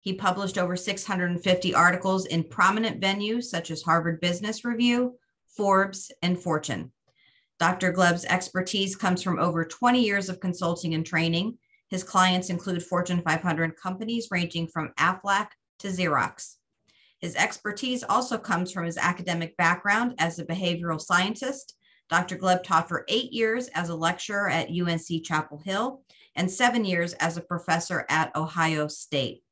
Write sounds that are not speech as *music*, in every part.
He published over 650 articles in prominent venues such as Harvard Business Review, Forbes, and Fortune. Dr. Gleb's expertise comes from over 20 years of consulting and training. His clients include Fortune 500 companies ranging from Aflac to Xerox. His expertise also comes from his academic background as a behavioral scientist. Dr. Gleb taught for eight years as a lecturer at UNC Chapel Hill and seven years as a professor at Ohio State.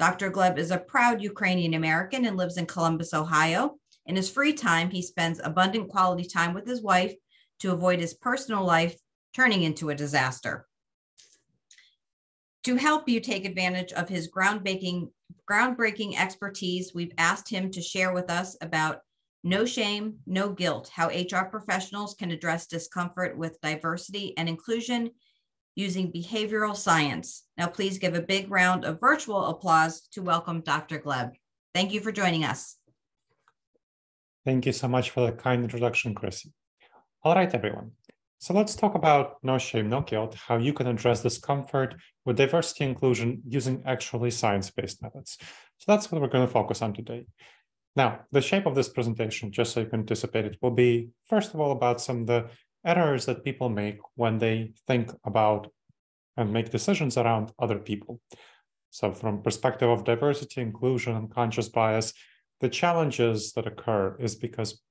Dr. Gleb is a proud Ukrainian American and lives in Columbus, Ohio. In his free time, he spends abundant quality time with his wife to avoid his personal life turning into a disaster. To help you take advantage of his groundbreaking, groundbreaking expertise, we've asked him to share with us about no shame, no guilt, how HR professionals can address discomfort with diversity and inclusion using behavioral science. Now, please give a big round of virtual applause to welcome Dr. Gleb. Thank you for joining us. Thank you so much for the kind introduction, Chrissy. All right, everyone. So let's talk about no shame, no guilt, how you can address discomfort with diversity inclusion using actually science-based methods. So that's what we're going to focus on today. Now, the shape of this presentation, just so you can anticipate it, will be, first of all, about some of the errors that people make when they think about and make decisions around other people. So from perspective of diversity, inclusion, and conscious bias, the challenges that occur is because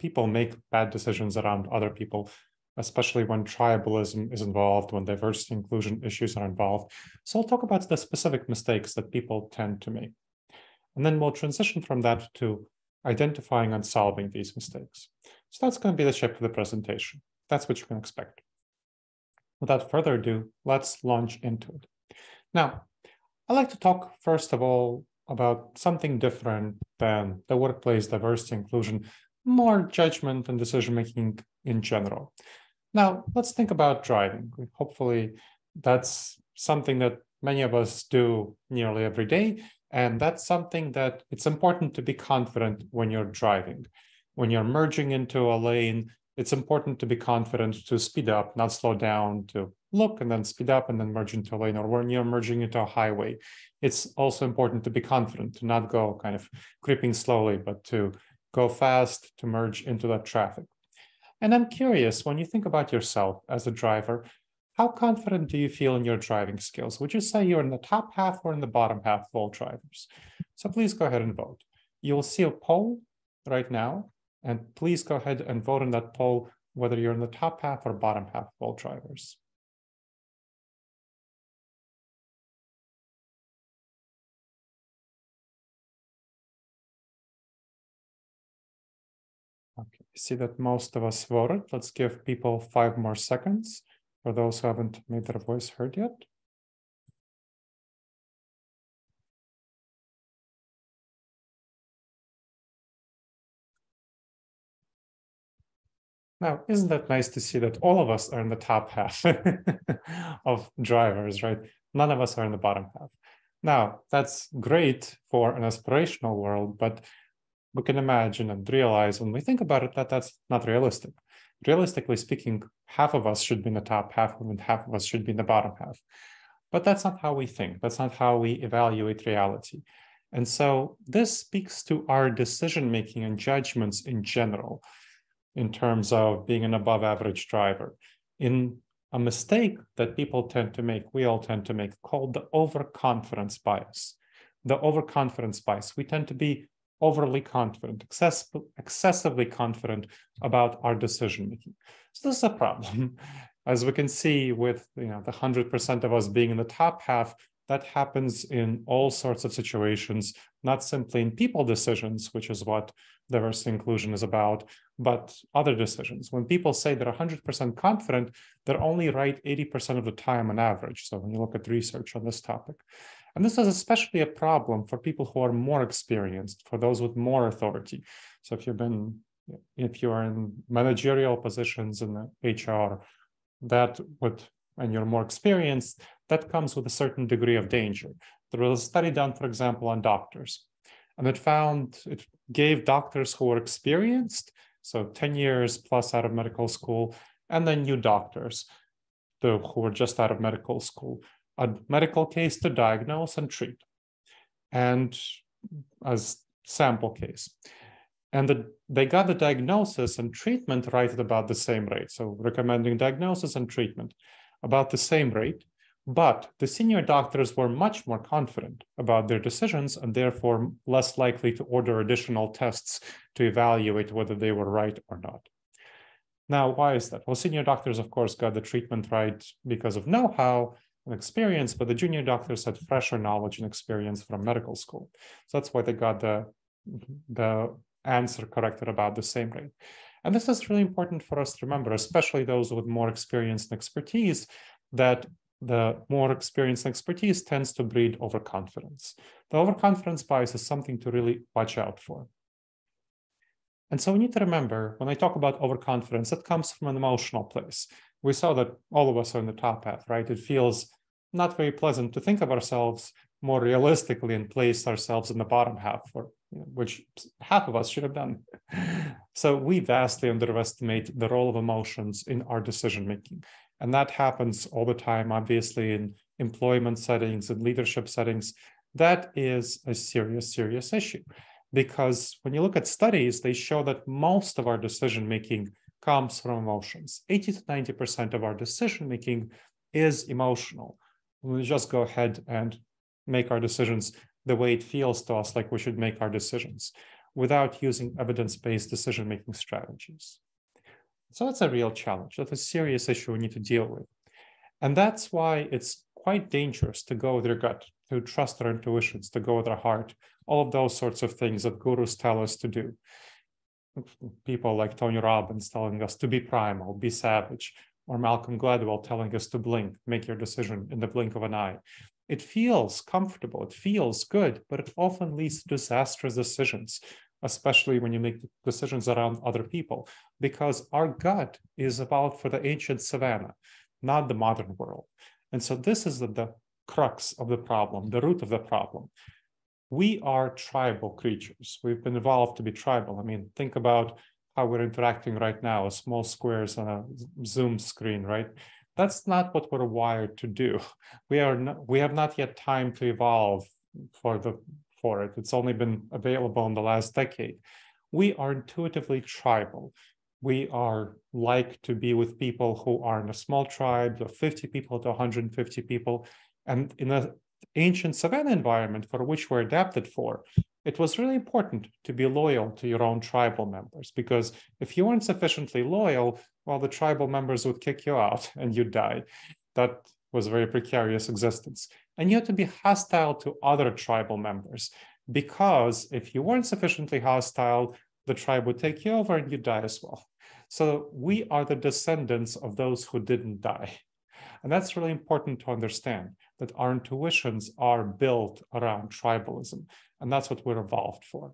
people make bad decisions around other people, especially when tribalism is involved, when diversity inclusion issues are involved. So I'll talk about the specific mistakes that people tend to make. And then we'll transition from that to identifying and solving these mistakes. So that's going to be the shape of the presentation. That's what you can expect. Without further ado, let's launch into it. Now, I'd like to talk first of all about something different than the workplace diversity inclusion, more judgment and decision making in general. Now, let's think about driving. Hopefully, that's something that many of us do nearly every day. And that's something that it's important to be confident when you're driving when you're merging into a lane, it's important to be confident to speed up, not slow down, to look and then speed up and then merge into a lane, or when you're merging into a highway. It's also important to be confident, to not go kind of creeping slowly, but to go fast to merge into that traffic. And I'm curious, when you think about yourself as a driver, how confident do you feel in your driving skills? Would you say you're in the top half or in the bottom half of all drivers? So please go ahead and vote. You'll see a poll right now and please go ahead and vote in that poll, whether you're in the top half or bottom half of all drivers. Okay, see that most of us voted. Let's give people five more seconds for those who haven't made their voice heard yet. Now, isn't that nice to see that all of us are in the top half *laughs* of drivers, right? None of us are in the bottom half. Now, that's great for an aspirational world, but we can imagine and realize when we think about it that that's not realistic. Realistically speaking, half of us should be in the top half and half of us should be in the bottom half. But that's not how we think. That's not how we evaluate reality. And so this speaks to our decision making and judgments in general in terms of being an above average driver. In a mistake that people tend to make, we all tend to make, called the overconfidence bias. The overconfidence bias. We tend to be overly confident, excess, excessively confident about our decision making. So this is a problem. *laughs* As we can see with you know the 100% of us being in the top half, that happens in all sorts of situations, not simply in people decisions, which is what diversity inclusion is about, but other decisions. When people say they're 100% confident, they're only right 80% of the time on average. So when you look at research on this topic, and this is especially a problem for people who are more experienced, for those with more authority. So if you've been, if you are in managerial positions in HR, that would, and you're more experienced, that comes with a certain degree of danger. There was a study done, for example, on doctors, and it found it gave doctors who were experienced, so 10 years plus out of medical school, and then new doctors the, who were just out of medical school, a medical case to diagnose and treat. and as sample case. And the, they got the diagnosis and treatment right at about the same rate. So recommending diagnosis and treatment about the same rate. But the senior doctors were much more confident about their decisions and therefore less likely to order additional tests to evaluate whether they were right or not. Now, why is that? Well, senior doctors, of course, got the treatment right because of know how and experience, but the junior doctors had fresher knowledge and experience from medical school. So that's why they got the, the answer corrected about the same rate. And this is really important for us to remember, especially those with more experience and expertise, that the more experience and expertise tends to breed overconfidence. The overconfidence bias is something to really watch out for. And so we need to remember when I talk about overconfidence, it comes from an emotional place. We saw that all of us are in the top half, right? It feels not very pleasant to think of ourselves more realistically and place ourselves in the bottom half, for, which half of us should have done. *laughs* so we vastly underestimate the role of emotions in our decision making. And that happens all the time, obviously, in employment settings and leadership settings. That is a serious, serious issue. Because when you look at studies, they show that most of our decision making comes from emotions. 80 to 90% of our decision making is emotional. We just go ahead and make our decisions the way it feels to us like we should make our decisions without using evidence based decision making strategies. So that's a real challenge. That's a serious issue we need to deal with. And that's why it's quite dangerous to go with your gut, to trust our intuitions, to go with our heart, all of those sorts of things that gurus tell us to do. People like Tony Robbins telling us to be primal, be savage, or Malcolm Gladwell telling us to blink, make your decision in the blink of an eye. It feels comfortable, it feels good, but it often leads to disastrous decisions especially when you make decisions around other people, because our gut is about for the ancient savannah, not the modern world. And so this is the, the crux of the problem, the root of the problem. We are tribal creatures. We've been evolved to be tribal. I mean, think about how we're interacting right now—a small squares on a Zoom screen, right? That's not what we're wired to do. *laughs* We are not, we have not yet time to evolve for the for it. It's only been available in the last decade. We are intuitively tribal. We are like to be with people who are in a small tribe of 50 people to 150 people. And in an ancient savanna environment for which we're adapted for, it was really important to be loyal to your own tribal members because if you weren't sufficiently loyal, well, the tribal members would kick you out *laughs* and you'd die. That was a very precarious existence. And you had to be hostile to other tribal members because if you weren't sufficiently hostile, the tribe would take you over and you die as well. So we are the descendants of those who didn't die. And that's really important to understand that our intuitions are built around tribalism. And that's what we're evolved for.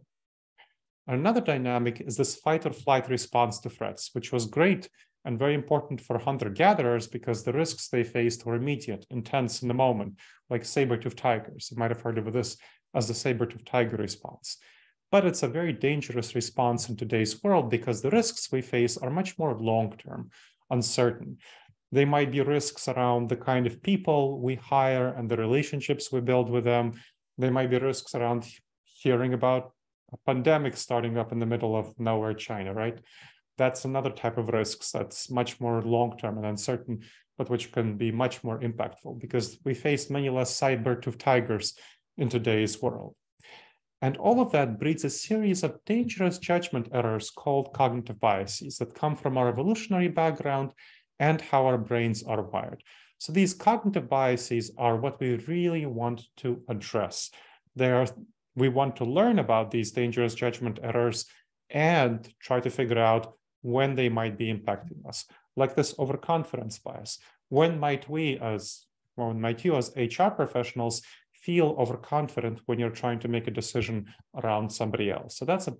Another dynamic is this fight or flight response to threats, which was great and very important for hunter-gatherers because the risks they faced were immediate, intense in the moment, like saber tooth tigers. You might have heard of this as the saber tooth tiger response. But it's a very dangerous response in today's world because the risks we face are much more long-term, uncertain. They might be risks around the kind of people we hire and the relationships we build with them. They might be risks around hearing about a pandemic starting up in the middle of nowhere, China, right? that's another type of risks that's much more long-term and uncertain, but which can be much more impactful because we face many less saber-toothed tigers in today's world. And all of that breeds a series of dangerous judgment errors called cognitive biases that come from our evolutionary background and how our brains are wired. So these cognitive biases are what we really want to address. They are, we want to learn about these dangerous judgment errors and try to figure out when they might be impacting us, like this overconfidence bias. When might we, as when might you, as HR professionals, feel overconfident when you're trying to make a decision around somebody else? So that's a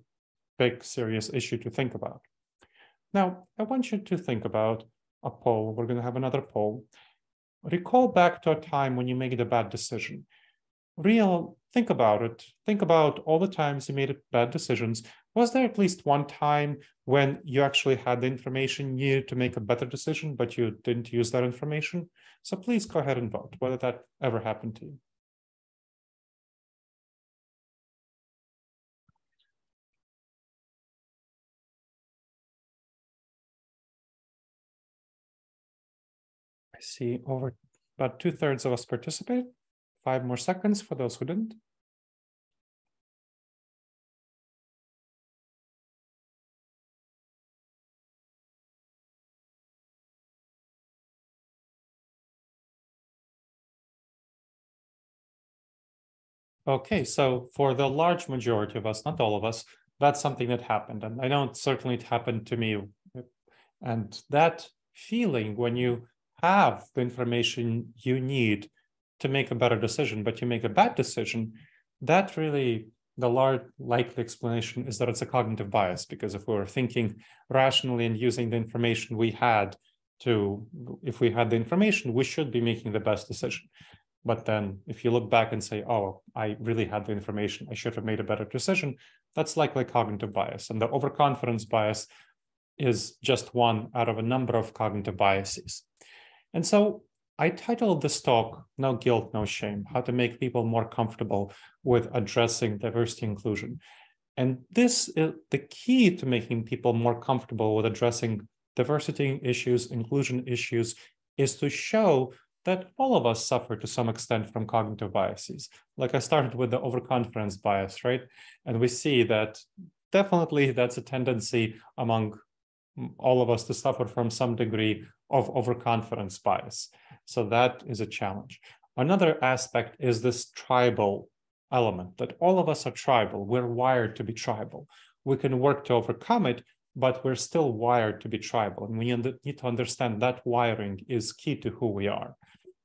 big, serious issue to think about. Now, I want you to think about a poll. We're going to have another poll. Recall back to a time when you made a bad decision. Real, think about it. Think about all the times you made bad decisions was there at least one time when you actually had the information you needed to make a better decision, but you didn't use that information? So please go ahead and vote whether that ever happened to you. See over about two thirds of us participate. Five more seconds for those who didn't. Okay, so for the large majority of us, not all of us, that's something that happened. And I know certainly it happened to me. And that feeling when you have the information you need to make a better decision, but you make a bad decision, that really the large likely explanation is that it's a cognitive bias because if we were thinking rationally and using the information we had to if we had the information we should be making the best decision. But then if you look back and say oh i really had the information i should have made a better decision that's likely cognitive bias. And the overconfidence bias is just one out of a number of cognitive biases and so I titled this talk, No Guilt, No Shame, how to make people more comfortable with addressing diversity inclusion. And this is the key to making people more comfortable with addressing diversity issues, inclusion issues, is to show that all of us suffer to some extent from cognitive biases. Like I started with the overconfidence bias, right? And we see that definitely that's a tendency among all of us to suffer from some degree of overconfidence bias. So that is a challenge. Another aspect is this tribal element that all of us are tribal. We're wired to be tribal. We can work to overcome it, but we're still wired to be tribal. And we need to understand that wiring is key to who we are.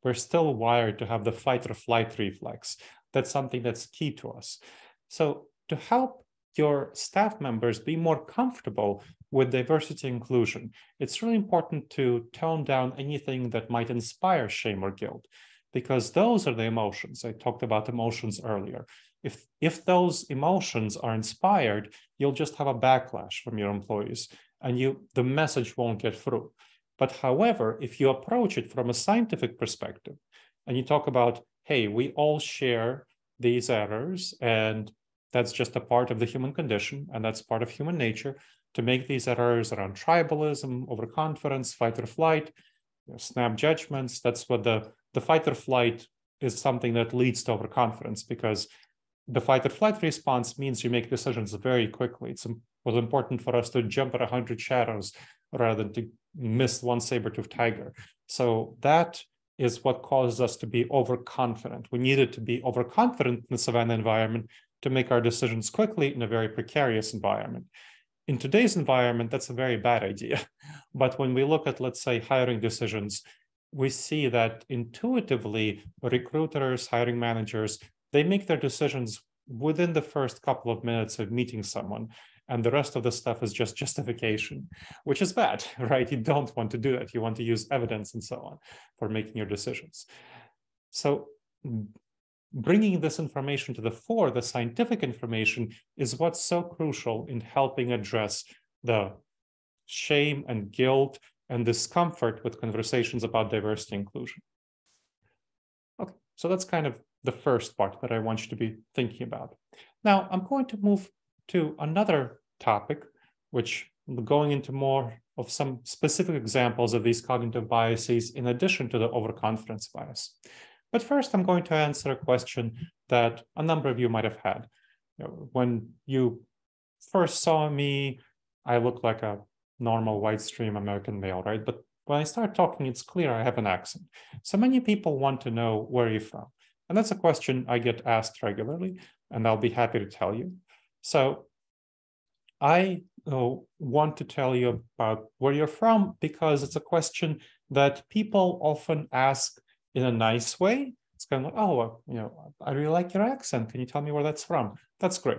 We're still wired to have the fight or flight reflex. That's something that's key to us. So to help your staff members be more comfortable with diversity inclusion, it's really important to tone down anything that might inspire shame or guilt, because those are the emotions. I talked about emotions earlier. If, if those emotions are inspired, you'll just have a backlash from your employees and you the message won't get through. But however, if you approach it from a scientific perspective and you talk about, hey, we all share these errors and that's just a part of the human condition and that's part of human nature to make these errors around tribalism, overconfidence, fight or flight, you know, snap judgments. That's what the, the fight or flight is something that leads to overconfidence because the fight or flight response means you make decisions very quickly. It's was important for us to jump at 100 shadows rather than to miss one saber-toothed tiger. So that is what causes us to be overconfident. We needed to be overconfident in the Savannah environment to make our decisions quickly in a very precarious environment. In today's environment, that's a very bad idea. *laughs* But when we look at, let's say, hiring decisions, we see that intuitively recruiters, hiring managers, they make their decisions within the first couple of minutes of meeting someone. And the rest of the stuff is just justification, *laughs* which is bad, *laughs* right? You don't want to do that. You want to use evidence and so on for making your decisions. So bringing this information to the fore, the scientific information, is what's so crucial in helping address the shame and guilt and discomfort with conversations about diversity inclusion. Okay, so that's kind of the first part that I want you to be thinking about. Now, I'm going to move to another topic, which going into more of some specific examples of these cognitive biases in addition to the overconfidence bias. But first, I'm going to answer a question that a number of you might have had. You know, when you first saw me, I look like a normal white stream American male, right? But when I start talking, it's clear I have an accent. So many people want to know where you're from. And that's a question I get asked regularly, and I'll be happy to tell you. So I uh, want to tell you about where you're from because it's a question that people often ask in a nice way. It's kind of like, oh, you know, I really like your accent. Can you tell me where that's from? That's great.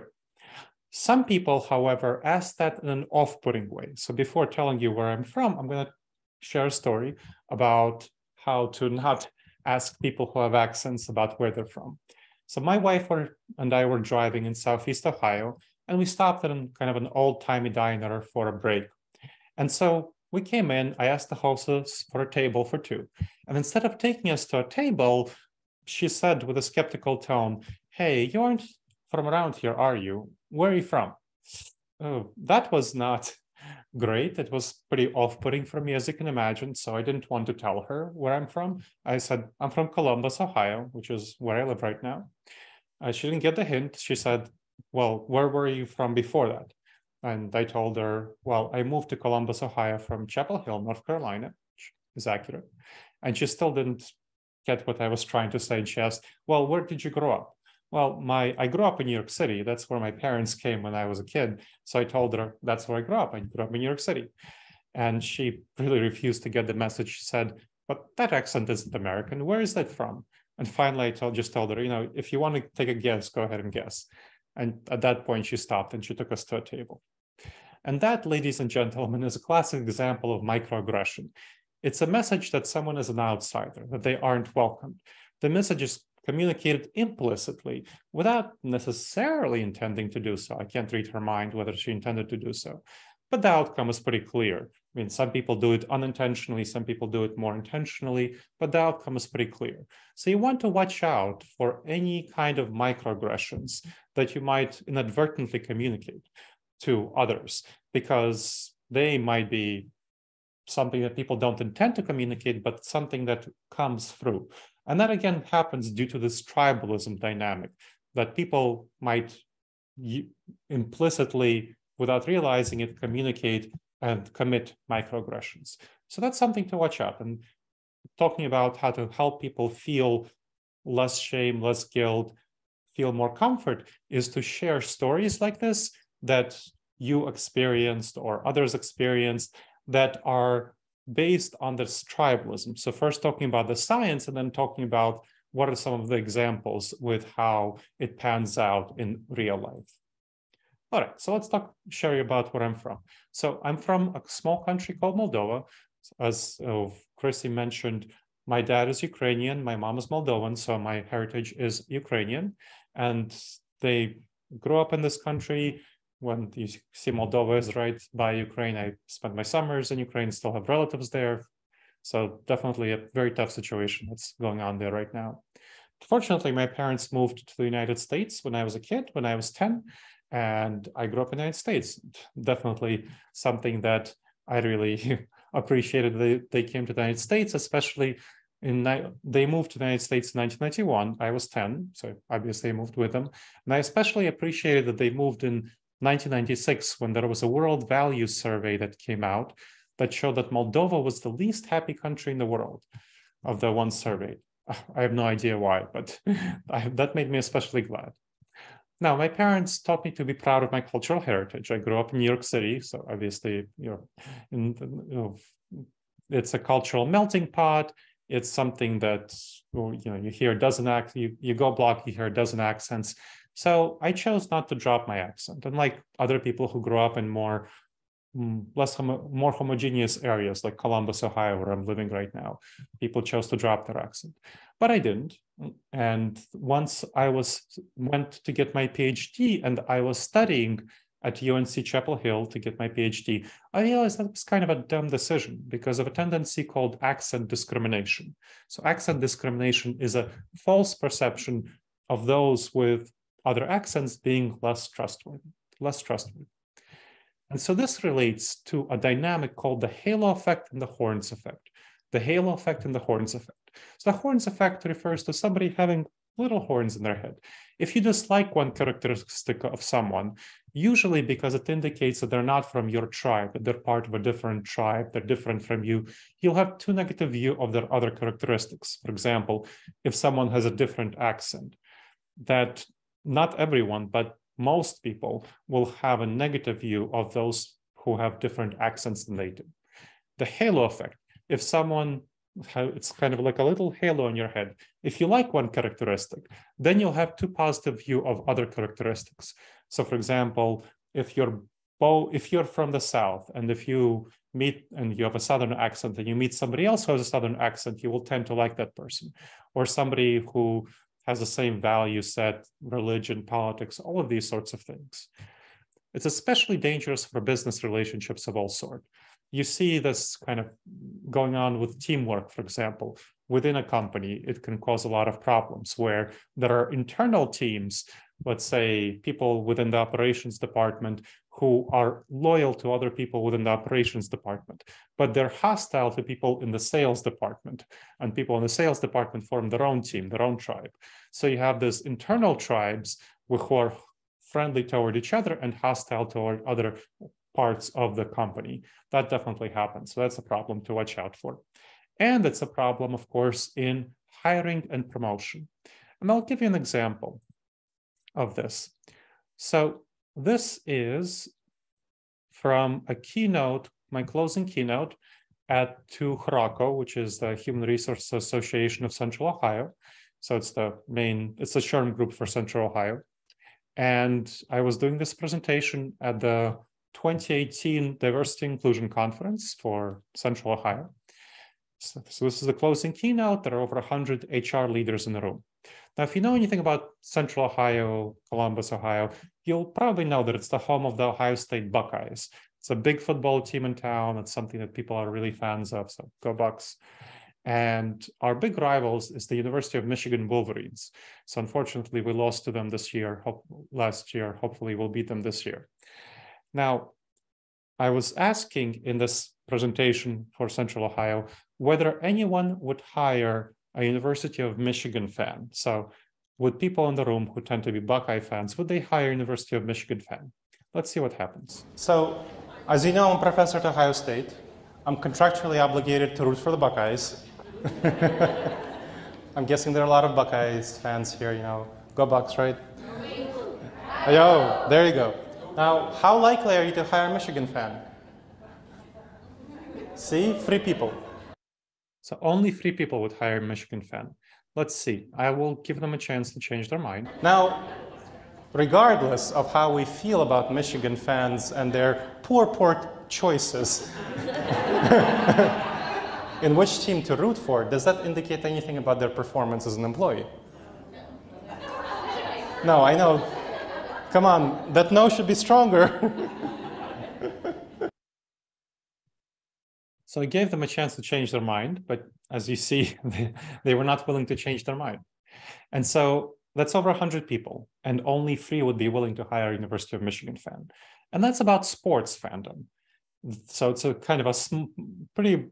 Some people, however, ask that in an off putting way. So before telling you where I'm from, I'm going to share a story about how to not ask people who have accents about where they're from. So my wife and I were driving in Southeast Ohio, and we stopped at kind of an old timey diner for a break. And so we came in, I asked the hostess for a table for two. And instead of taking us to a table, she said with a skeptical tone, Hey, you aren't from around here, are you? Where are you from? Oh, that was not *laughs* great. It was pretty off putting for me, as you can imagine. So I didn't want to tell her where I'm from. I said, I'm from Columbus, Ohio, which is where I live right now. Uh, she didn't get the hint. She said, Well, where were you from before that? And I told her, Well, I moved to Columbus, Ohio from Chapel Hill, North Carolina, which is accurate. And she still didn't get what I was trying to say. And she asked, Well, where did you grow up? Well, my I grew up in New York City. That's where my parents came when I was a kid. So I told her that's where I grew up. I grew up in New York City. And she really refused to get the message. She said, But that accent isn't American. Where is that from? And finally, I told, just told her, you know, if you want to take a guess, go ahead and guess. And at that point, she stopped and she took us to a table. And that, ladies and gentlemen, is a classic example of microaggression. It's a message that someone is an outsider, that they aren't welcomed. The message is communicated implicitly without necessarily intending to do so. I can't read her mind whether she intended to do so, but the outcome is pretty clear. I mean, some people do it unintentionally, some people do it more intentionally, but the outcome is pretty clear. So you want to watch out for any kind of microaggressions that you might inadvertently communicate to others because they might be something that people don't intend to communicate, but something that comes through. And that again happens due to this tribalism dynamic that people might implicitly, without realizing it, communicate and commit microaggressions. So that's something to watch out. And talking about how to help people feel less shame, less guilt, feel more comfort is to share stories like this that you experienced or others experienced that are based on this tribalism. So first talking about the science and then talking about what are some of the examples with how it pans out in real life. All right, so let's talk, share about where I'm from. So I'm from a small country called Moldova. As uh, Chrissy mentioned, my dad is Ukrainian, my mom is Moldovan, so my heritage is Ukrainian. And they grew up in this country, when you see Moldova is right by Ukraine, I spent my summers in Ukraine, still have relatives there. So definitely a very tough situation that's going on there right now. Fortunately, my parents moved to the United States when I was a kid, when I was 10, and I grew up in the United States. Definitely something that I really *laughs* appreciated. They, they came to the United States, especially in they moved to the United States in 1991. I was 10, so obviously I moved with them. And I especially appreciated that they moved in 1996 when there was a world values survey that came out that showed that Moldova was the least happy country in the world of the ones surveyed. *laughs* I have no idea why, but *laughs* I, that made me especially glad. Now, my parents taught me to be proud of my cultural heritage. I grew up in New York City, so obviously, you know, in, you know it's a cultural melting pot. It's something that you know you hear a dozen act you, you go block, you hear a dozen accents. So I chose not to drop my accent, unlike other people who grew up in more less homo- more homogeneous areas like Columbus, Ohio, where I'm living right now. People chose to drop their accent, but I didn't. And once I was went to get my PhD, and I was studying at UNC Chapel Hill to get my PhD, I realized that was kind of a dumb decision because of a tendency called accent discrimination. So accent discrimination is a false perception of those with other accents being less trustworthy, less trustworthy. And so this relates to a dynamic called the halo effect and the horns effect. The halo effect and the horns effect. So the horns effect refers to somebody having little horns in their head. If you dislike one characteristic of someone, usually because it indicates that they're not from your tribe, that they're part of a different tribe, they're different from you, you'll have too negative view of their other characteristics. For example, if someone has a different accent, that not everyone, but most people will have a negative view of those who have different accents than they do. The halo effect, if someone it's kind of like a little halo on your head. If you like one characteristic, then you'll have too positive view of other characteristics. So, for example, if you're both, if you're from the south, and if you meet and you have a southern accent, and you meet somebody else who has a southern accent, you will tend to like that person. Or somebody who has the same value set, religion, politics, all of these sorts of things. It's especially dangerous for business relationships of all sort. You see this kind of going on with teamwork, for example. Within a company, it can cause a lot of problems where there are internal teams let's say, people within the operations department who are loyal to other people within the operations department, but they're hostile to people in the sales department. And people in the sales department form their own team, their own tribe. So you have these internal tribes who are friendly toward each other and hostile toward other parts of the company. That definitely happens. So that's a problem to watch out for. And it's a problem, of course, in hiring and promotion. And I'll give you an example of this. So this is from a keynote, my closing keynote at to HROCO, which is the Human Resources Association of Central Ohio. So it's the main, it's the SHRM group for Central Ohio. And I was doing this presentation at the 2018 Diversity Inclusion Conference for Central Ohio. So, so, this is the closing keynote. There are over 100 HR leaders in the room. Now, if you know anything about Central Ohio, Columbus, Ohio, you'll probably know that it's the home of the Ohio State Buckeyes. It's a big football team in town. It's something that people are really fans of. So go Bucks. And our big rivals is the University of Michigan Wolverines. So unfortunately, we lost to them this year, hope, last year. Hopefully, we'll beat them this year. Now, I was asking in this presentation for Central Ohio whether anyone would hire a University of Michigan fan. So would people in the room who tend to be Buckeye fans, would they hire University of Michigan fan? Let's see what happens. So, as you know, I'm a professor at Ohio State. I'm contractually obligated to root for the Buckeyes. *laughs* I'm guessing there are a lot of Buckeyes fans here, you know. Go Bucks, right? Yo, there you go. Now, how likely are you to hire a Michigan fan? See, three people. So only three people would hire a Michigan fan. Let's see. I will give them a chance to change their mind. Now, regardless of how we feel about Michigan fans and their poor, poor choices *laughs* in which team to root for, does that indicate anything about their performance as an employee? No, I know Come on, that no should be stronger. *laughs* so I gave them a chance to change their mind, but as you see, *laughs* they, they were not willing to change their mind. And so that's over 100 people, and only three would be willing to hire a University of Michigan fan. And that's about sports fandom. So it's a kind of a pretty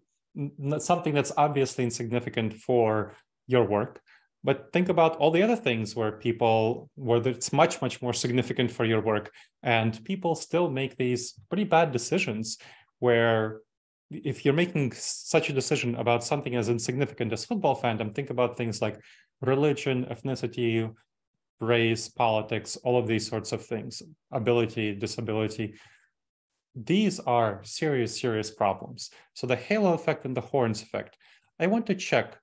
something that's obviously insignificant for your work, but think about all the other things where people where it's much much more significant for your work and people still make these pretty bad decisions where if you're making such a decision about something as insignificant as football fandom think about things like religion ethnicity race politics all of these sorts of things ability disability. These are serious serious problems. So the halo effect and the horns effect. I want to check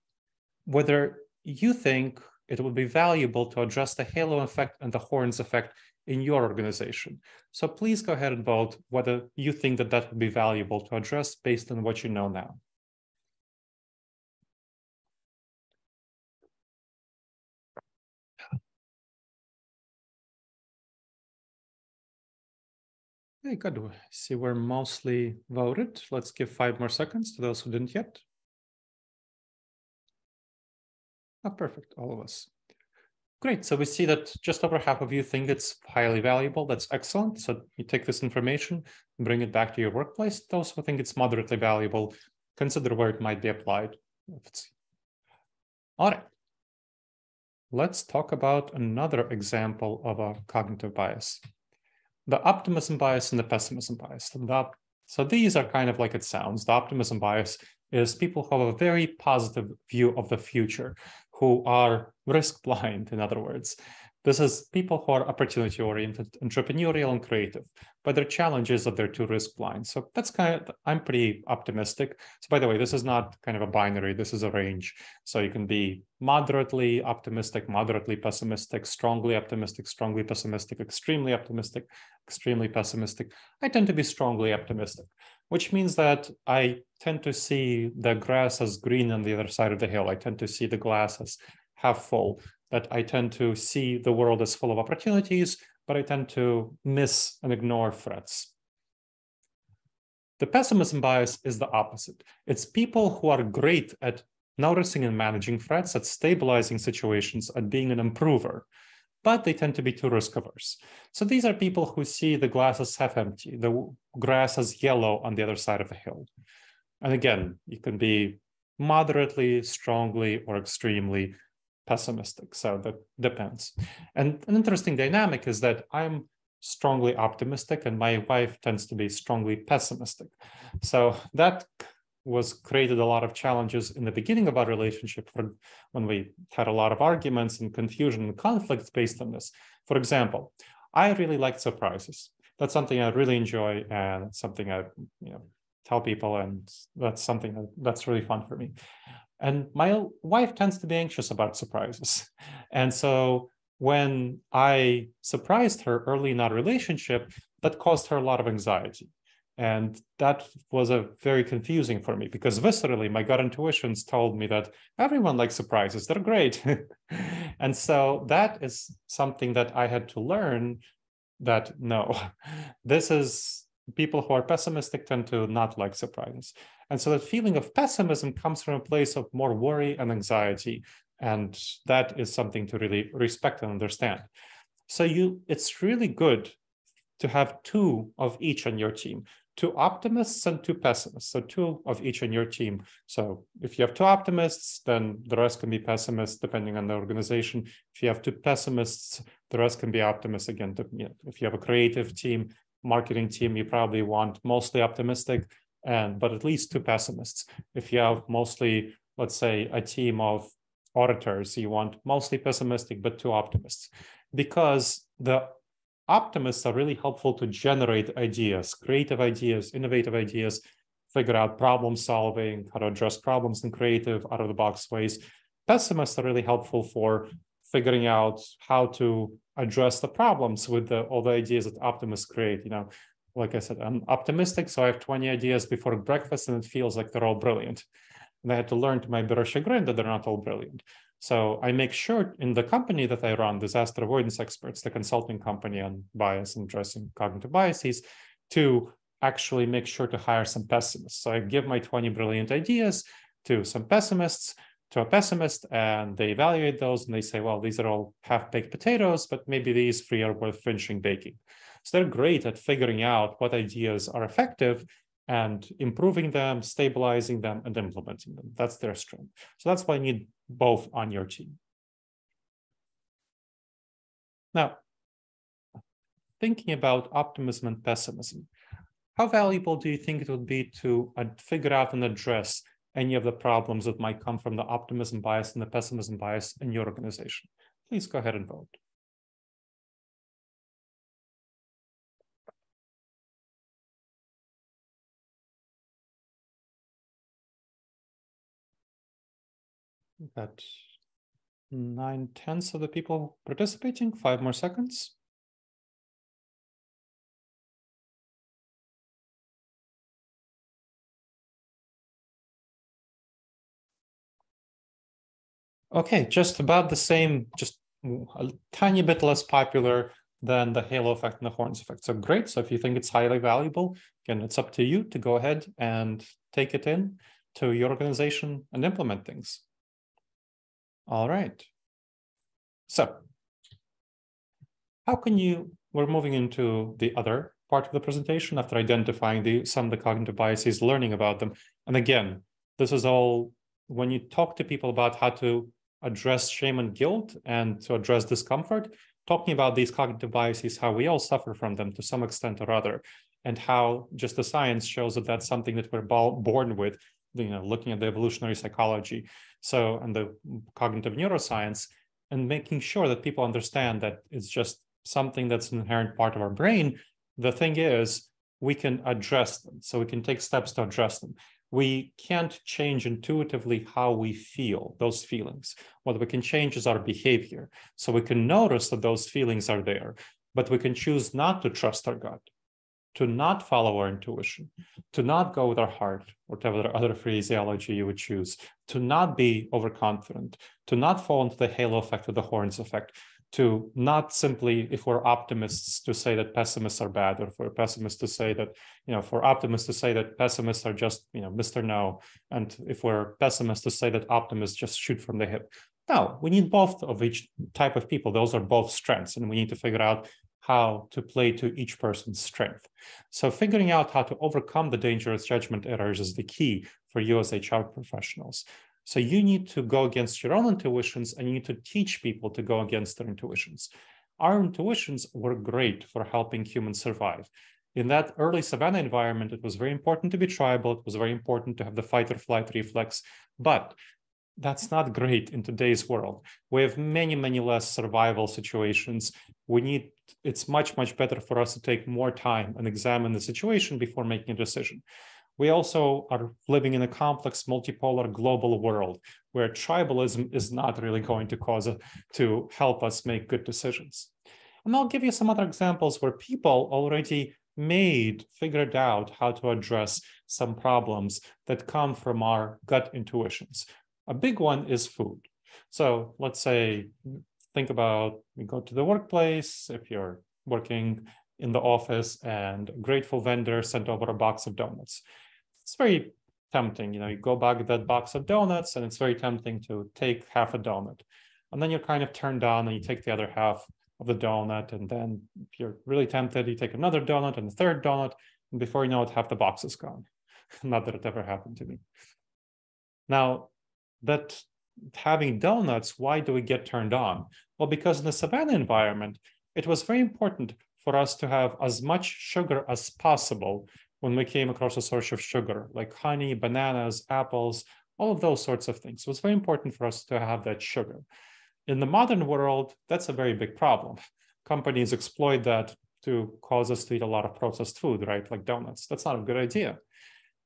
whether you think it would be valuable to address the halo effect and the horns effect in your organization. So please go ahead and vote whether you think that that would be valuable to address based on what you know now. Okay, good. See, we're mostly voted. Let's give five more seconds to those who didn't yet. Oh, perfect, all of us. Great, so we see that just over half of you think it's highly valuable. That's excellent. So you take this information, bring it back to your workplace. Those who think it's moderately valuable, consider where it might be applied. All right. Let's talk about another example of a cognitive bias. The optimism bias and the pessimism bias. so these are kind of like it sounds. The optimism bias is people who have a very positive view of the future who are risk blind, in other words. This is people who are opportunity oriented, entrepreneurial, and creative, but their challenge is that they're too risk blind. So that's kind of, I'm pretty optimistic. So, by the way, this is not kind of a binary, this is a range. So you can be moderately optimistic, moderately pessimistic, strongly optimistic, strongly pessimistic, extremely optimistic, extremely pessimistic. I tend to be strongly optimistic which means that I tend to see the grass as green on the other side of the hill. I tend to see the glass as half full, that I tend to see the world as full of opportunities, but I tend to miss and ignore threats. The pessimism bias is the opposite. It's people who are great at noticing and managing threats, at stabilizing situations, at being an improver. But they tend to be too risk averse. So these are people who see the glass as half empty, the grass as yellow on the other side of the hill. And again, you can be moderately, strongly, or extremely pessimistic. So that depends. And an interesting dynamic is that I'm strongly optimistic and my wife tends to be strongly pessimistic. So that was created a lot of challenges in the beginning of our relationship for when we had a lot of arguments and confusion and conflicts based on this. For example, I really like surprises. That's something I really enjoy and something I you know tell people and that's something that, that's really fun for me. And my wife tends to be anxious about surprises. *laughs* And so when I surprised her early in our relationship, that caused her a lot of anxiety. And that was a very confusing for me because viscerally, my gut intuitions told me that everyone likes surprises, they're great. *laughs* and so that is something that I had to learn that no, *laughs* this is people who are pessimistic tend to not like surprises. And so that feeling of pessimism comes from a place of more worry and anxiety. And that is something to really respect and understand. So you it's really good to have two of each on your team two optimists and two pessimists. So two of each in your team. So if you have two optimists, then the rest can be pessimists depending on the organization. If you have two pessimists, the rest can be optimists again. If you have a creative team, marketing team, you probably want mostly optimistic and but at least two pessimists. If you have mostly, let's say, a team of auditors, you want mostly pessimistic but two optimists. Because the optimists are really helpful to generate ideas, creative ideas, innovative ideas, figure out problem solving, how to address problems in creative, out of the box ways. Pessimists are really helpful for figuring out how to address the problems with the, all the ideas that optimists create. You know, like I said, I'm optimistic, so I have 20 ideas before breakfast, and it feels like they're all brilliant. And I had to learn to my bitter chagrin that they're not all brilliant. So I make sure in the company that I run, disaster avoidance experts, the consulting company on bias and addressing cognitive biases, to actually make sure to hire some pessimists. So I give my 20 brilliant ideas to some pessimists, to a pessimist, and they evaluate those and they say, well, these are all half-baked potatoes, but maybe these three are worth finishing baking. So they're great at figuring out what ideas are effective and improving them, stabilizing them, and implementing them. That's their strength. So that's why I need both on your team. Now, thinking about optimism and pessimism, how valuable do you think it would be to uh, figure out and address any of the problems that might come from the optimism bias and the pessimism bias in your organization? Please go ahead and vote. Got nine tenths of the people participating, five more seconds. Okay, just about the same, just a tiny bit less popular than the halo effect and the horns effect. So great. So if you think it's highly valuable, again, it's up to you to go ahead and take it in to your organization and implement things. All right. So how can you, we're moving into the other part of the presentation after identifying the some of the cognitive biases, learning about them. And again, this is all when you talk to people about how to address shame and guilt and to address discomfort, talking about these cognitive biases, how we all suffer from them to some extent or other, and how just the science shows that that's something that we're born with, you know, looking at the evolutionary psychology so and the cognitive neuroscience and making sure that people understand that it's just something that's an inherent part of our brain. The thing is we can address them so we can take steps to address them. We can't change intuitively how we feel those feelings. What we can change is our behavior. So we can notice that those feelings are there but we can choose not to trust our gut to not follow our intuition, to not go with our heart, whatever other phraseology you would choose, to not be overconfident, to not fall into the halo effect or the horns effect, to not simply, if we're optimists, to say that pessimists are bad, or we're pessimists to say that, you know, for optimists to say that pessimists are just, you know, Mr. No, and if we're pessimists to say that optimists just shoot from the hip. No, we need both of each type of people. Those are both strengths, and we need to figure out how to play to each person's strength. So figuring out how to overcome the dangerous judgment errors is the key for you as HR professionals. So you need to go against your own intuitions and you need to teach people to go against their intuitions. Our intuitions were great for helping humans survive. In that early savanna environment, it was very important to be tribal. It was very important to have the fight or flight reflex. But that's not great in today's world. We have many, many less survival situations. We need, it's much, much better for us to take more time and examine the situation before making a decision. We also are living in a complex, multipolar global world where tribalism is not really going to cause to help us make good decisions. And I'll give you some other examples where people already made, figured out how to address some problems that come from our gut intuitions. A big one is food. So let's say, think about you go to the workplace, if you're working in the office and a grateful vendor sent over a box of donuts. It's very tempting. You know, you go back that box of donuts and it's very tempting to take half a donut. And then you're kind of turned on and you take the other half of the donut. And then if you're really tempted, you take another donut and a third donut. And before you know it, half the box is gone. *laughs* Not that it ever happened to me. Now, that having donuts, why do we get turned on? Well, because in the savanna environment, it was very important for us to have as much sugar as possible when we came across a source of sugar, like honey, bananas, apples, all of those sorts of things. So it's very important for us to have that sugar. In the modern world, that's a very big problem. Companies exploit that to cause us to eat a lot of processed food, right? Like donuts. That's not a good idea.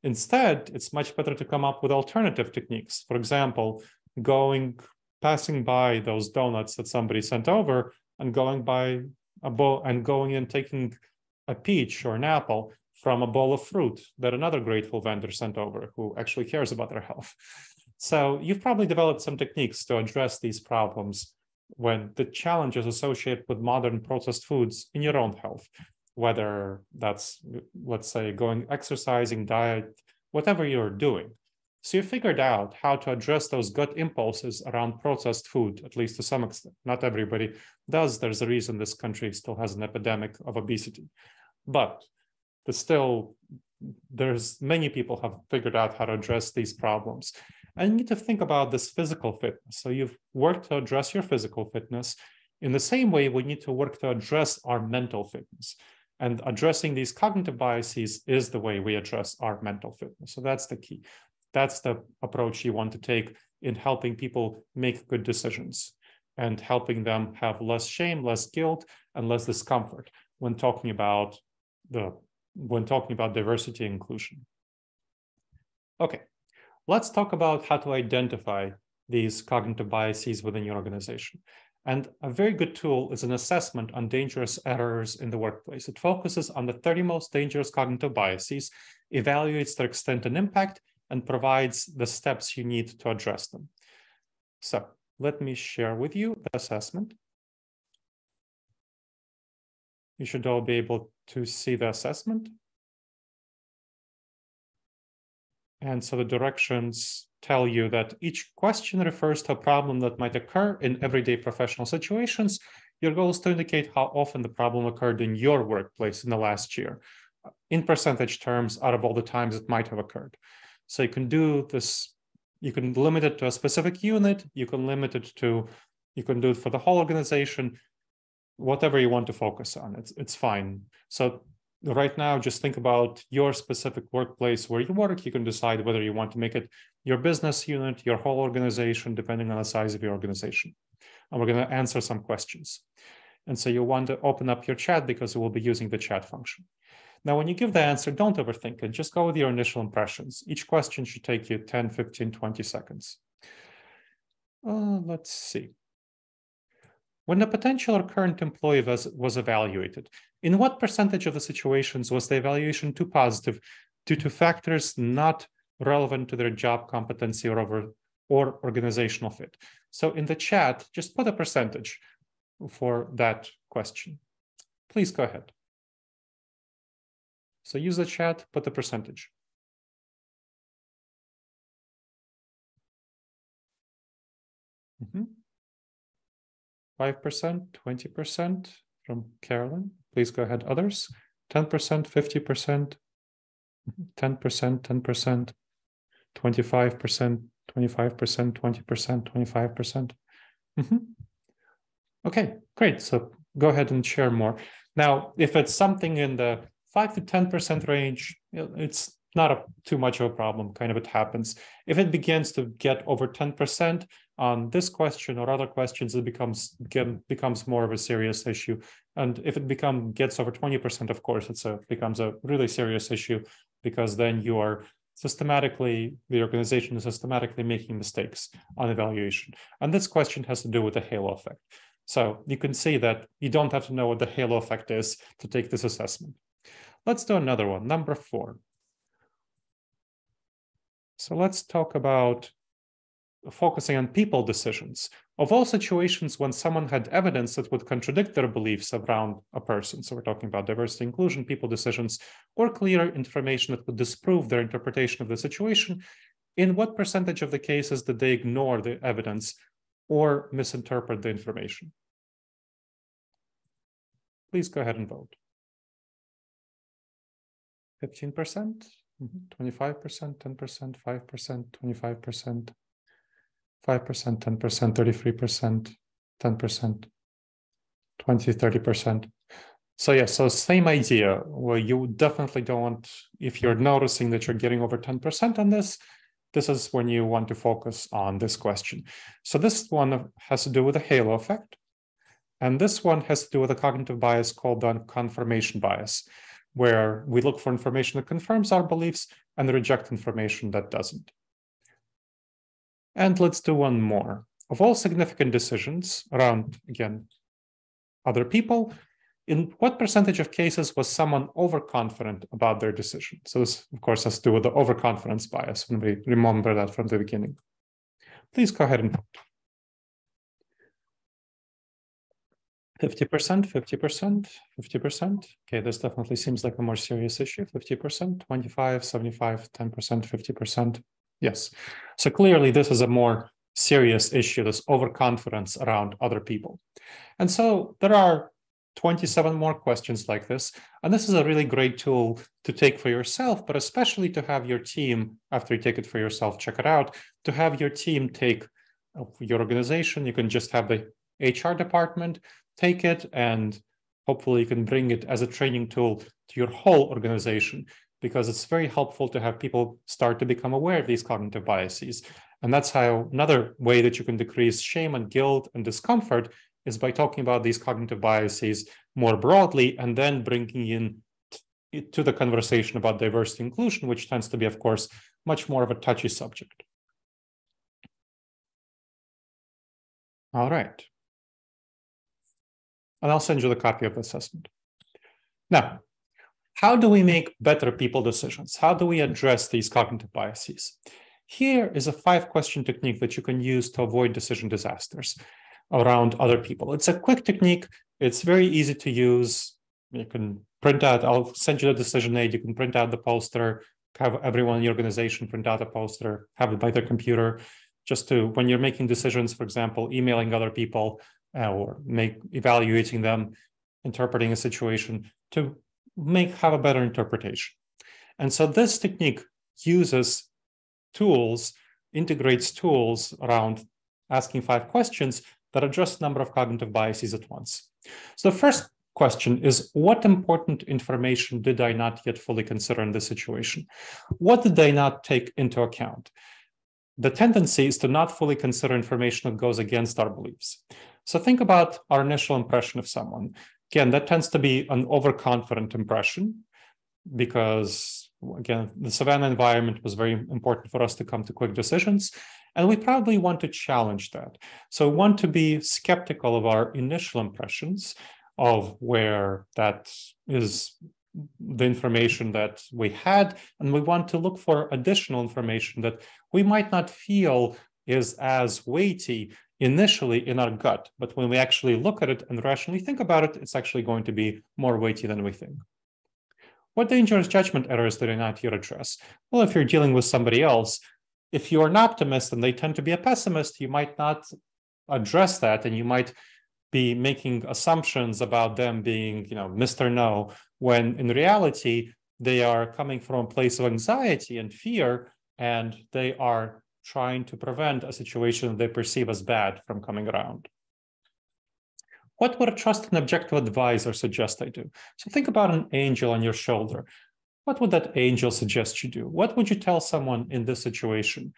Instead, it's much better to come up with alternative techniques. For example, going, passing by those donuts that somebody sent over and going by a bowl and going and taking a peach or an apple from a bowl of fruit that another grateful vendor sent over who actually cares about their health. So you've probably developed some techniques to address these problems when the challenges associated with modern processed foods in your own health whether that's, let's say, going exercising, diet, whatever you're doing. So you figured out how to address those gut impulses around processed food, at least to some extent. Not everybody does. There's a reason this country still has an epidemic of obesity. But there's still, there's many people have figured out how to address these problems. And you need to think about this physical fitness. So you've worked to address your physical fitness. In the same way, we need to work to address our mental fitness. And addressing these cognitive biases is the way we address our mental fitness. So that's the key. That's the approach you want to take in helping people make good decisions and helping them have less shame, less guilt, and less discomfort when talking about the when talking about diversity and inclusion. Okay, let's talk about how to identify these cognitive biases within your organization. And a very good tool is an assessment on dangerous errors in the workplace. It focuses on the 30 most dangerous cognitive biases, evaluates their extent and impact, and provides the steps you need to address them. So let me share with you the assessment. You should all be able to see the assessment. And so the directions tell you that each question refers to a problem that might occur in everyday professional situations. Your goal is to indicate how often the problem occurred in your workplace in the last year, uh, in percentage terms, out of all the times it might have occurred. So you can do this, you can limit it to a specific unit, you can limit it to, you can do it for the whole organization, whatever you want to focus on, it's, it's fine. So right now, just think about your specific workplace where you work. You can decide whether you want to make it your business unit, your whole organization, depending on the size of your organization. And we're going to answer some questions. And so you want to open up your chat because we'll be using the chat function. Now, when you give the answer, don't overthink it. Just go with your initial impressions. Each question should take you 10, 15, 20 seconds. Uh, let's see. When a potential or current employee was, was evaluated, in what percentage of the situations was the evaluation too positive due to factors not relevant to their job competency or, over, or organizational fit? So in the chat, just put a percentage for that question. Please go ahead. So use the chat, put the percentage. Mm-hmm. 5%, 20% from Carolyn. Please go ahead, others. 10%, 50%, 10%, 10%, 25%, 25%, 20%, 25%. Mm-hmm. Okay, great. So go ahead and share more. Now, if it's something in the 5 to 10% range, it's not a, too much of a problem, kind of it happens. If it begins to get over 10% on this question or other questions, it becomes again, becomes more of a serious issue. And if it become gets over 20%, of course, it's a becomes a really serious issue because then you are systematically, the organization is systematically making mistakes on evaluation. And this question has to do with the halo effect. So you can see that you don't have to know what the halo effect is to take this assessment. Let's do another one, number four. So let's talk about focusing on people decisions. Of all situations when someone had evidence that would contradict their beliefs around a person, so we're talking about diversity, inclusion, people decisions, or clear information that would disprove their interpretation of the situation, in what percentage of the cases did they ignore the evidence or misinterpret the information? Please go ahead and vote. 15%? 25%, 10%, 5%, 25%, 5%, 10%, 33%, 10%, 20, 30%. So yeah, so same idea where you definitely don't want, if you're noticing that you're getting over 10% on this, this is when you want to focus on this question. So this one has to do with the halo effect. And this one has to do with a cognitive bias called the confirmation bias where we look for information that confirms our beliefs and reject information that doesn't. And let's do one more. Of all significant decisions around, again, other people, in what percentage of cases was someone overconfident about their decision? So this, of course, has to do with the overconfidence bias we remember that from the beginning. Please go ahead and vote. 50%, 50%, 50%. Okay, this definitely seems like a more serious issue. 50%, 25, 75, 10%, 50%. Yes. So clearly, this is a more serious issue, this overconfidence around other people. And so there are 27 more questions like this. And this is a really great tool to take for yourself, but especially to have your team, after you take it for yourself, check it out, to have your team take uh, your organization. You can just have the HR department take it and hopefully you can bring it as a training tool to your whole organization because it's very helpful to have people start to become aware of these cognitive biases. And that's how another way that you can decrease shame and guilt and discomfort is by talking about these cognitive biases more broadly and then bringing in to the conversation about diversity inclusion, which tends to be, of course, much more of a touchy subject. All right and I'll send you the copy of the assessment. Now, how do we make better people decisions? How do we address these cognitive biases? Here is a five question technique that you can use to avoid decision disasters around other people. It's a quick technique. It's very easy to use. You can print out, I'll send you the decision aid. You can print out the poster, have everyone in your organization print out a poster, have it by their computer, just to, when you're making decisions, for example, emailing other people, uh, or make evaluating them, interpreting a situation to make have a better interpretation. And so this technique uses tools, integrates tools around asking five questions that address a number of cognitive biases at once. So the first question is what important information did I not yet fully consider in this situation? What did I not take into account? The tendency is to not fully consider information that goes against our beliefs. So think about our initial impression of someone. Again, that tends to be an overconfident impression because, again, the Savannah environment was very important for us to come to quick decisions. And we probably want to challenge that. So we want to be skeptical of our initial impressions of where that is the information that we had. And we want to look for additional information that we might not feel is as weighty initially in our gut, but when we actually look at it and rationally think about it, it's actually going to be more weighty than we think. What dangerous judgment errors did I not here address? Well, if you're dealing with somebody else, if you're an optimist and they tend to be a pessimist, you might not address that and you might be making assumptions about them being, you know, Mr. No, when in reality, they are coming from a place of anxiety and fear, and they are trying to prevent a situation they perceive as bad from coming around. What would a trusted and objective advisor suggest I do? So think about an angel on your shoulder. What would that angel suggest you do? What would you tell someone in this situation?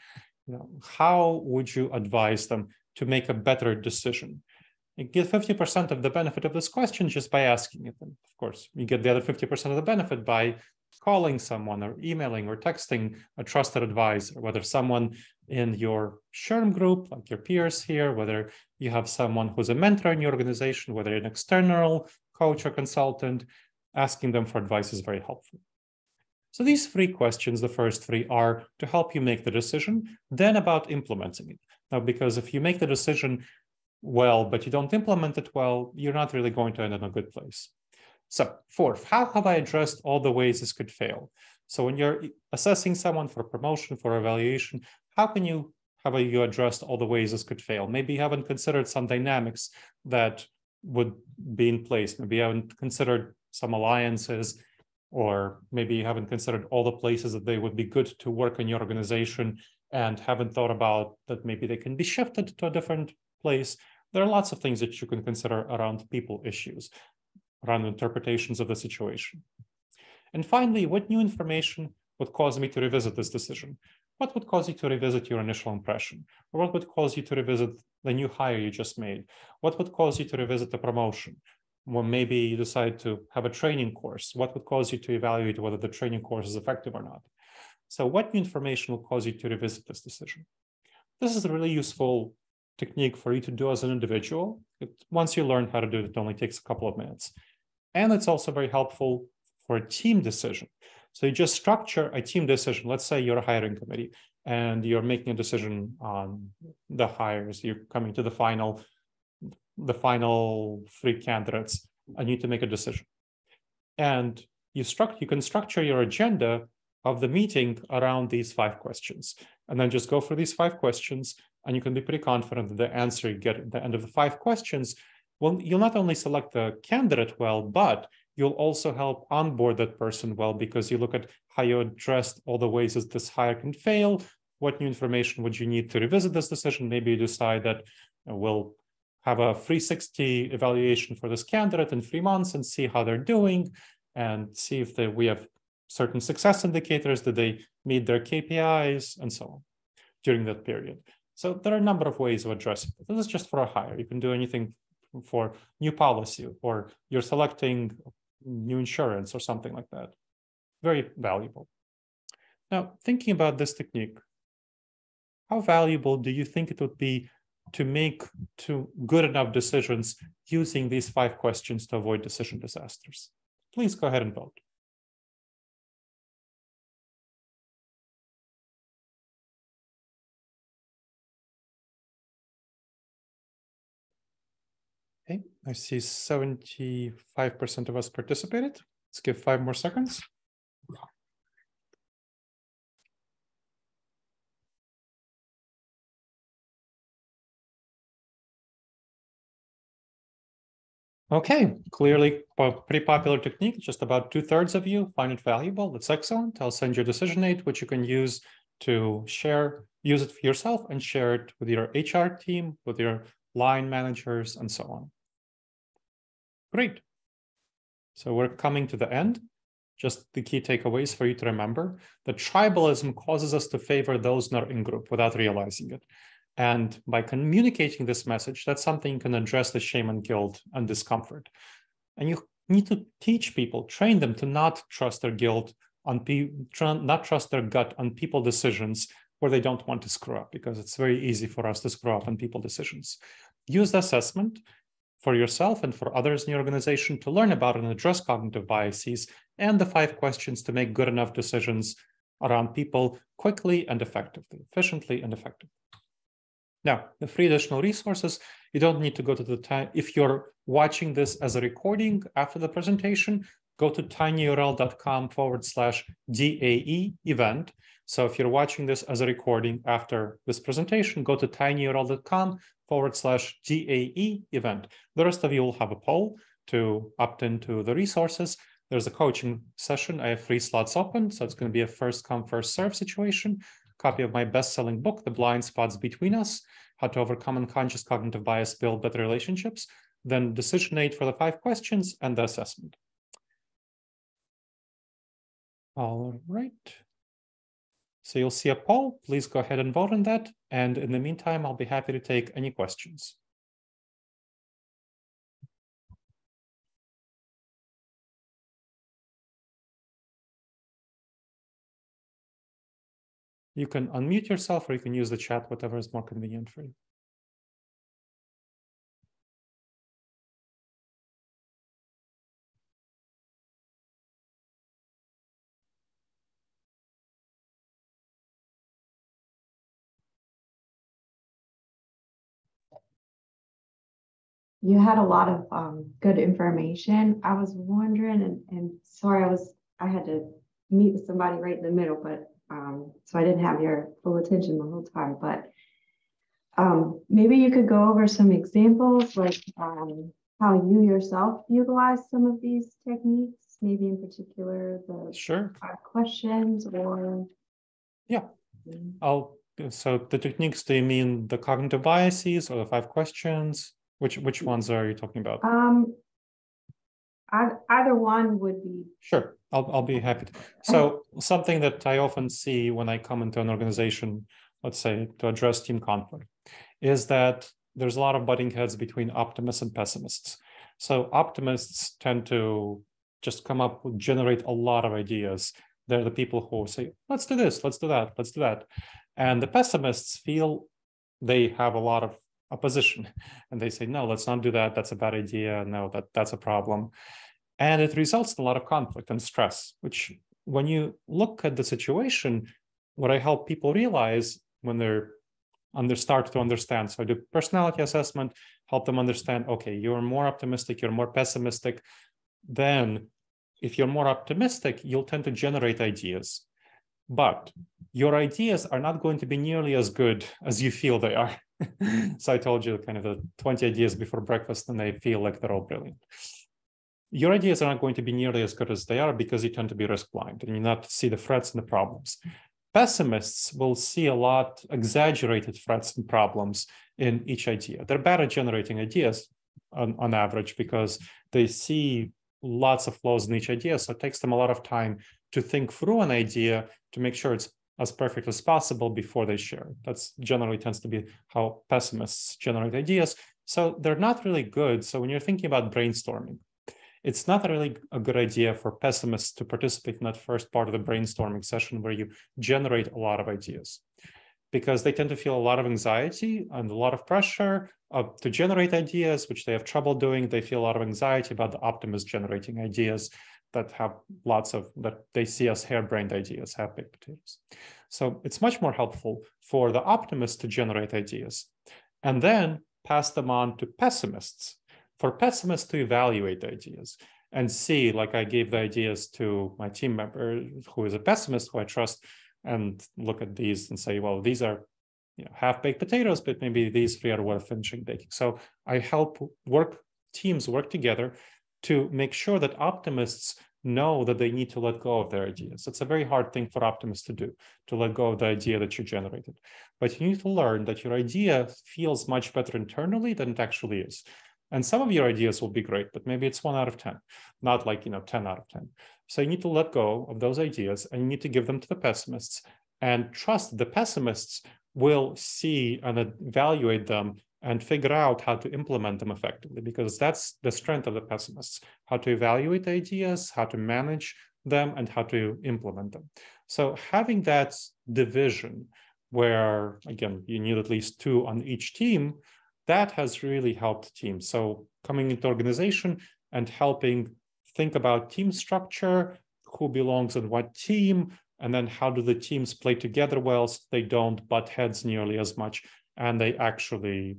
You know, how would you advise them to make a better decision? You get 50% of the benefit of this question just by asking it. And of course, you get the other 50% of the benefit by calling someone or emailing or texting a trusted advisor, whether someone in your SHRM group, like your peers here, whether you have someone who's a mentor in your organization, whether an external coach or consultant, asking them for advice is very helpful. So these three questions, the first three are to help you make the decision, then about implementing it. Now, because if you make the decision well, but you don't implement it well, you're not really going to end in a good place. So fourth, how have I addressed all the ways this could fail? So when you're assessing someone for promotion, for evaluation, how can you have you addressed all the ways this could fail? Maybe you haven't considered some dynamics that would be in place. Maybe you haven't considered some alliances, or maybe you haven't considered all the places that they would be good to work in your organization and haven't thought about that maybe they can be shifted to a different place. There are lots of things that you can consider around people issues, around interpretations of the situation. And finally, what new information would cause me to revisit this decision? What would cause you to revisit your initial impression? Or what would cause you to revisit the new hire you just made? What would cause you to revisit the promotion? Well, maybe you decide to have a training course. What would cause you to evaluate whether the training course is effective or not? So what new information will cause you to revisit this decision? This is a really useful technique for you to do as an individual. It, once you learn how to do it, it only takes a couple of minutes. And it's also very helpful for a team decision. So you just structure a team decision. Let's say you're a hiring committee and you're making a decision on the hires. You're coming to the final, the final three candidates. I need to make a decision. And you struct you can structure your agenda of the meeting around these five questions. And then just go through these five questions and you can be pretty confident that the answer you get at the end of the five questions, well, you'll not only select the candidate well, but you'll also help onboard that person well because you look at how you addressed all the ways that this hire can fail. What new information would you need to revisit this decision? Maybe you decide that uh, we'll have a 360 evaluation for this candidate in three months and see how they're doing and see if they, we have certain success indicators, did they meet their KPIs and so on during that period. So there are a number of ways of addressing it. This is just for a hire. You can do anything for new policy or you're selecting new insurance or something like that. Very valuable. Now, thinking about this technique, how valuable do you think it would be to make two good enough decisions using these five questions to avoid decision disasters? Please go ahead and vote. Okay, I see 75% of us participated. Let's give five more seconds. Okay, clearly pretty popular technique. Just about two thirds of you find it valuable. That's excellent. I'll send you a decision aid, which you can use to share, use it for yourself and share it with your HR team, with your line managers, and so on. Great. So we're coming to the end. Just the key takeaways for you to remember. The tribalism causes us to favor those not in group without realizing it. And by communicating this message, that's something you can address the shame and guilt and discomfort. And you need to teach people, train them to not trust their guilt on pe- not trust their gut on people decisions where they don't want to screw up, because it's very easy for us to screw up on people decisions. Use the assessment for yourself and for others in your organization to learn about and address cognitive biases and the five questions to make good enough decisions around people quickly and effectively, efficiently and effectively. Now, the free additional resources, you don't need to go to the time. If you're watching this as a recording after the presentation, go to tinyurl.com forward slash DAE event. So if you're watching this as a recording after this presentation, go to tinyurl.com forward slash DAE event. The rest of you will have a poll to opt into the resources. There's a coaching session. I have three slots open, so it's going to be a first come, first serve situation. Copy of my best-selling book, The Blind Spots Between Us, How to Overcome Unconscious Cognitive Bias, Build Better Relationships, then decision aid for the five questions and the assessment. All right. So you'll see a poll. Please go ahead and vote on that. And in the meantime, I'll be happy to take any questions. You can unmute yourself or you can use the chat, whatever is more convenient for you. You had a lot of um, good information. I was wondering, and, and sorry, I was I had to meet with somebody right in the middle, but um, so I didn't have your full attention the whole time. But um, maybe you could go over some examples, like um, how you yourself utilize some of these techniques, maybe in particular the sure questions or yeah. I'll so the techniques. Do you mean the cognitive biases or the five questions? Which which ones are you talking about? Um, either one would be. Sure, I'll I'll be happy. To. So something that I often see when I come into an organization, let's say to address team conflict, is that there's a lot of butting heads between optimists and pessimists. So optimists tend to just come up with generate a lot of ideas. They're the people who say, let's do this, let's do that, let's do that. And the pessimists feel they have a lot of opposition *laughs* and they say no let's not do that. That's a bad idea. No that that's a problem. And it results in a lot of conflict and stress which when you look at the situation what i help people realize when they're under start to understand. So i do personality assessment help them understand okay you're more optimistic you're more pessimistic. Then if you're more optimistic you'll tend to generate ideas. But your ideas are not going to be nearly as good as you feel they are *laughs* so I told you kind of the 20 ideas before breakfast, and they feel like they're all brilliant. Your ideas are not going to be nearly as good as they are because you tend to be risk blind and you not see the threats and the problems. Pessimists will see a lot exaggerated threats and problems in each idea. They're bad at generating ideas on, on average because they see lots of flaws in each idea. So it takes them a lot of time to think through an idea to make sure it's as perfect as possible before they share. That's generally tends to be how pessimists generate ideas. So they're not really good. So when you're thinking about brainstorming, it's not really a good idea for pessimists to participate in that first part of the brainstorming session where you generate a lot of ideas because they tend to feel a lot of anxiety and a lot of pressure uh, to generate ideas, which they have trouble doing. They feel a lot of anxiety about the optimist generating ideas that have lots of that they see as harebrained ideas, have big potatoes. So it's much more helpful for the optimists to generate ideas and then pass them on to pessimists, for pessimists to evaluate the ideas and see, like I gave the ideas to my team member who is a pessimist who I trust, and look at these and say, well, these are you know, half baked potatoes, but maybe these three are worth finishing baking. So I help work teams work together to make sure that optimists know that they need to let go of their ideas. It's a very hard thing for optimists to do, to let go of the idea that you generated. But you need to learn that your idea feels much better internally than it actually is. And some of your ideas will be great, but maybe it's one out of 10, not like, you know, 10 out of 10. So you need to let go of those ideas and you need to give them to the pessimists and trust the pessimists will see and evaluate them and figure out how to implement them effectively because that's the strength of the pessimists. How to evaluate ideas how to manage them and how to implement them. So having that division where again you need at least two on each team that has really helped teams. So coming into organization and helping think about team structure who belongs in what team and then how do the teams play together well so they don't butt heads nearly as much and they actually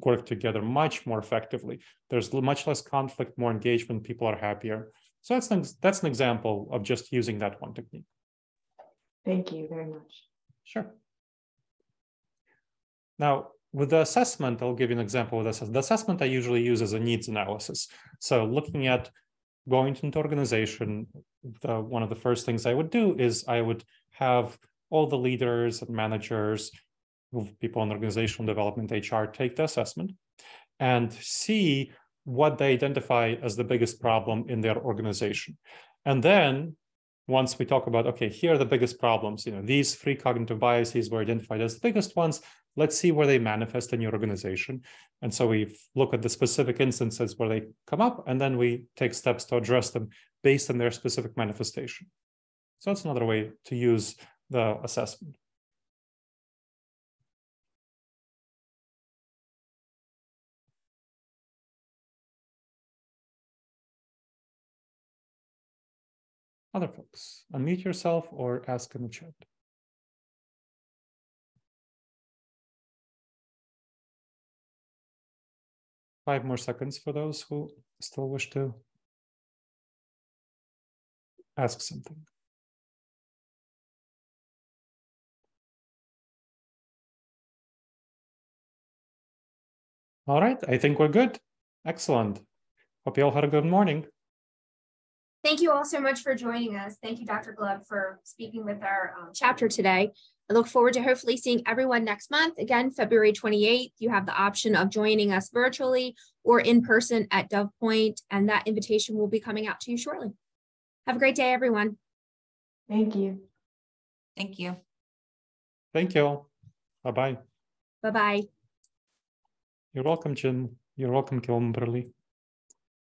work together much more effectively. There's much less conflict, more engagement, people are happier. So that's an, that's an example of just using that one technique. Thank you very much. Sure. Now, with the assessment, I'll give you an example of this. The assessment I usually use as a needs analysis. So looking at going into organization, the, one of the first things I would do is I would have all the leaders and managers, people in organizational development, HR, take the assessment and see what they identify as the biggest problem in their organization. And then once we talk about, okay, here are the biggest problems, you know, these three cognitive biases were identified as the biggest ones. Let's see where they manifest in your organization. And so we look at the specific instances where they come up, and then we take steps to address them based on their specific manifestation. So that's another way to use the assessment. Other folks, unmute yourself or ask in the chat. Five more seconds for those who still wish to ask something. All right, I think we're good. Excellent. Hope you all had a good morning. Thank you all so much for joining us. Thank you, Dr. Gleb, for speaking with our um, chapter today. I look forward to hopefully seeing everyone next month. Again, February 28th, you have the option of joining us virtually or in person at Dove Point, and that invitation will be coming out to you shortly. Have a great day, everyone. Thank you. Thank you. Thank you all. Bye-bye. Bye-bye. You're welcome, Jim. You're welcome, Kimberly.